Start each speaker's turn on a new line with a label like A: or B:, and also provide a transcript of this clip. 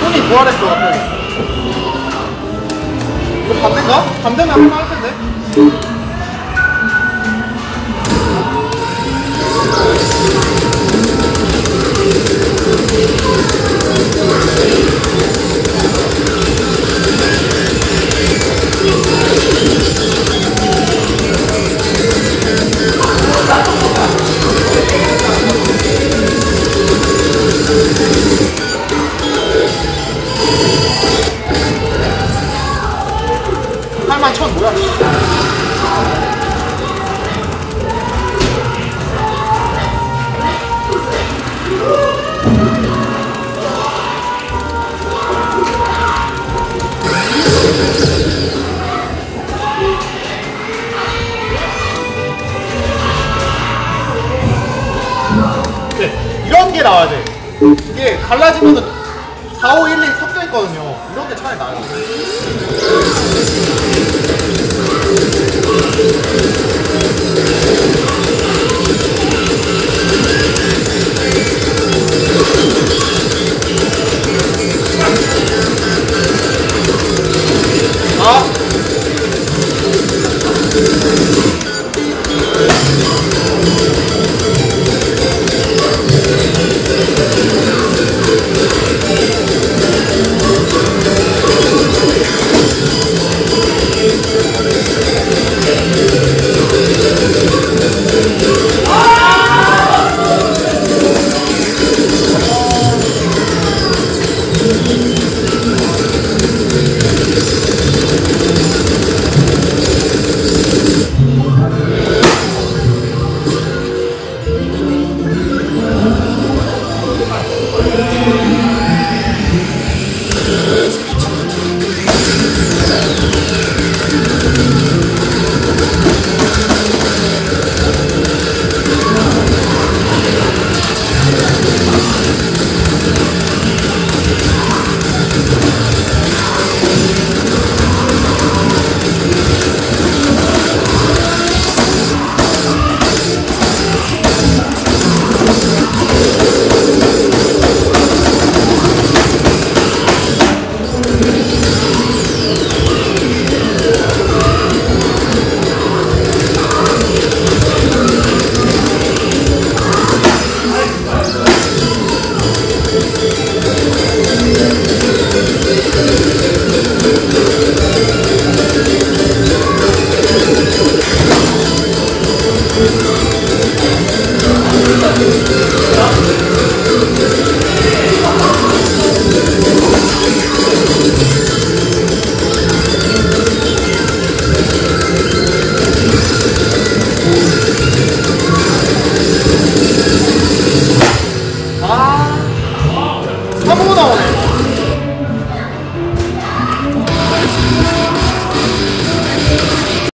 A: 손이 부활했어 갑자기 이거 반대인가? 반대면 할만 할 텐데 이런 게 나와야 돼. 이게 갈라지면서 4, 5, 1, 2 섞여 있거든요. 이런 게 차라리 나아요. Come on.